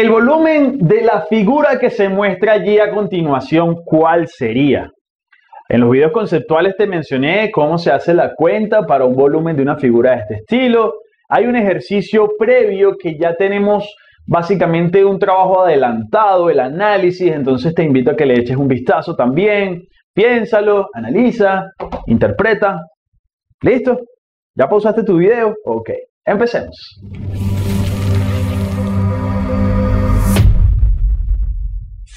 El volumen de la figura que se muestra allí a continuación, ¿cuál sería? En los videos conceptuales te mencioné cómo se hace la cuenta para un volumen de una figura de este estilo. Hay un ejercicio previo que ya tenemos básicamente un trabajo adelantado, el análisis, entonces te invito a que le eches un vistazo también. Piénsalo, analiza, interpreta. ¿Listo? ¿Ya pausaste tu video? Ok, empecemos.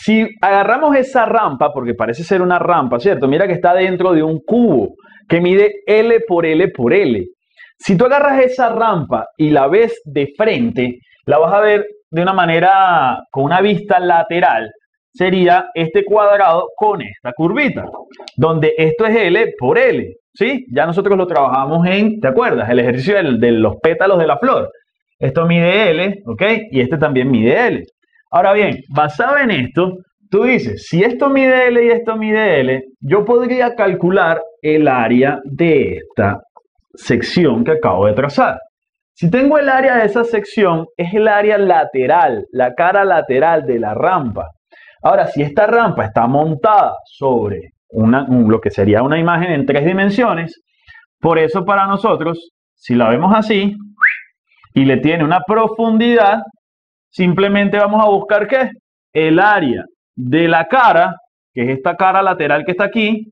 Si agarramos esa rampa, porque parece ser una rampa, ¿cierto? Mira que está dentro de un cubo que mide L por L por L. Si tú agarras esa rampa y la ves de frente, la vas a ver de una manera, con una vista lateral, sería este cuadrado con esta curvita, donde esto es L por L, ¿sí? Ya nosotros lo trabajamos en, ¿te acuerdas? El ejercicio de los pétalos de la flor. Esto mide L, ¿ok? Y este también mide L. Ahora bien, basado en esto, tú dices, si esto mide L y esto mide L, yo podría calcular el área de esta sección que acabo de trazar. Si tengo el área de esa sección, es el área lateral, la cara lateral de la rampa. Ahora, si esta rampa está montada sobre una, lo que sería una imagen en tres dimensiones, por eso para nosotros, si la vemos así y le tiene una profundidad, simplemente vamos a buscar qué? El área de la cara, que es esta cara lateral que está aquí,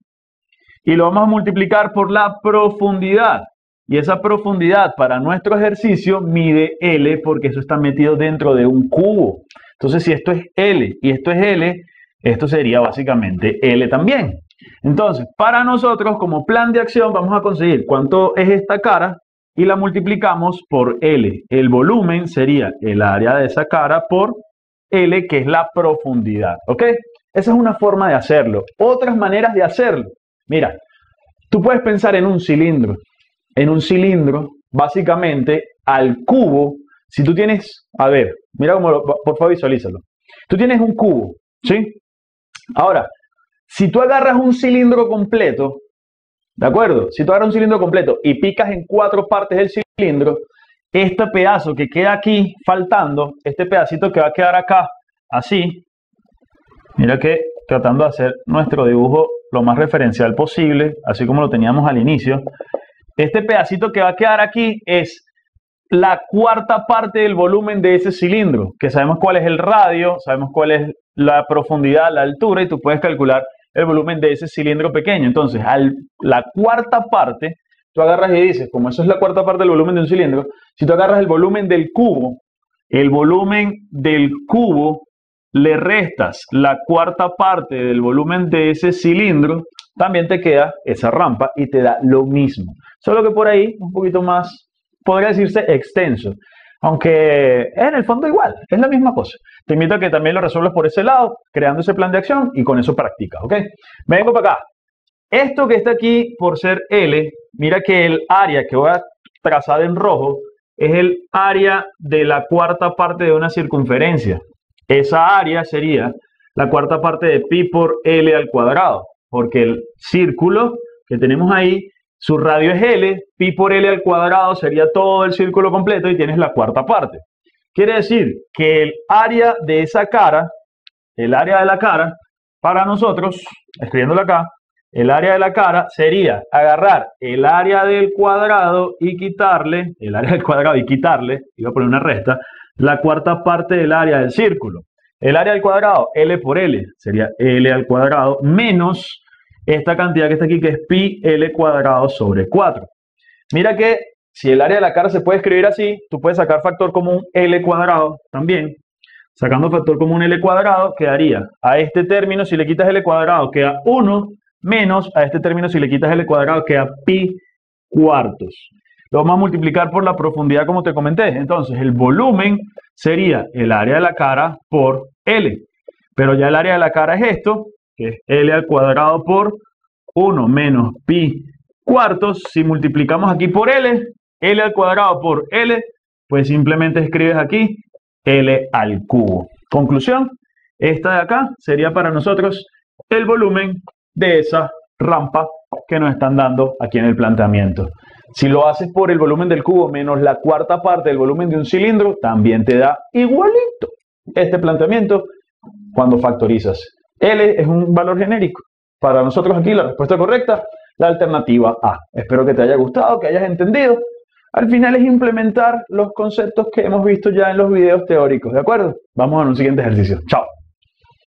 y lo vamos a multiplicar por la profundidad. Y esa profundidad para nuestro ejercicio mide L porque eso está metido dentro de un cubo. Entonces, si esto es L y esto es L, esto sería básicamente L también. Entonces, para nosotros como plan de acción vamos a conseguir cuánto es esta cara y la multiplicamos por L. El volumen sería el área de esa cara por L, que es la profundidad. ¿Ok? Esa es una forma de hacerlo. Otras maneras de hacerlo. Mira, tú puedes pensar en un cilindro en un cilindro, básicamente al cubo, si tú tienes, a ver, mira cómo, por favor visualízalo. Tú tienes un cubo, ¿sí? Ahora, si tú agarras un cilindro completo, ¿de acuerdo? Si tú agarras un cilindro completo y picas en cuatro partes del cilindro, este pedazo que queda aquí faltando, este pedacito que va a quedar acá, así, mira que tratando de hacer nuestro dibujo lo más referencial posible, así como lo teníamos al inicio, este pedacito que va a quedar aquí es la cuarta parte del volumen de ese cilindro, que sabemos cuál es el radio, sabemos cuál es la profundidad, la altura, y tú puedes calcular el volumen de ese cilindro pequeño. Entonces, al, la cuarta parte, tú agarras y dices, como eso es la cuarta parte del volumen de un cilindro, si tú agarras el volumen del cubo, el volumen del cubo le restas la cuarta parte del volumen de ese cilindro, también te queda esa rampa y te da lo mismo. Solo que por ahí un poquito más, podría decirse extenso. Aunque en el fondo igual, es la misma cosa. Te invito a que también lo resuelvas por ese lado, creando ese plan de acción y con eso practicas, ¿ok? vengo para acá. Esto que está aquí por ser L, mira que el área que voy a trazar en rojo es el área de la cuarta parte de una circunferencia. Esa área sería la cuarta parte de pi por L al cuadrado porque el círculo que tenemos ahí, su radio es L, pi por L al cuadrado sería todo el círculo completo y tienes la cuarta parte. Quiere decir que el área de esa cara, el área de la cara, para nosotros, escribiéndolo acá, el área de la cara sería agarrar el área del cuadrado y quitarle, el área del cuadrado y quitarle, iba a poner una resta, la cuarta parte del área del círculo. El área del cuadrado, L por L, sería L al cuadrado menos esta cantidad que está aquí, que es pi L cuadrado sobre 4. Mira que si el área de la cara se puede escribir así, tú puedes sacar factor común L cuadrado también. Sacando factor común L cuadrado, quedaría a este término, si le quitas L cuadrado, queda 1 menos a este término, si le quitas L cuadrado, queda pi cuartos. Lo vamos a multiplicar por la profundidad como te comenté. Entonces, el volumen sería el área de la cara por L. Pero ya el área de la cara es esto, que es L al cuadrado por 1 menos pi cuartos. Si multiplicamos aquí por L, L al cuadrado por L, pues simplemente escribes aquí L al cubo. Conclusión, esta de acá sería para nosotros el volumen de esa rampa que nos están dando aquí en el planteamiento. Si lo haces por el volumen del cubo menos la cuarta parte del volumen de un cilindro, también te da igualito. este planteamiento cuando factorizas. L es un valor genérico. Para nosotros aquí la respuesta correcta, la alternativa A. Espero que te haya gustado, que hayas entendido. Al final es implementar los conceptos que hemos visto ya en los videos teóricos, ¿de acuerdo? Vamos a un siguiente ejercicio. Chao.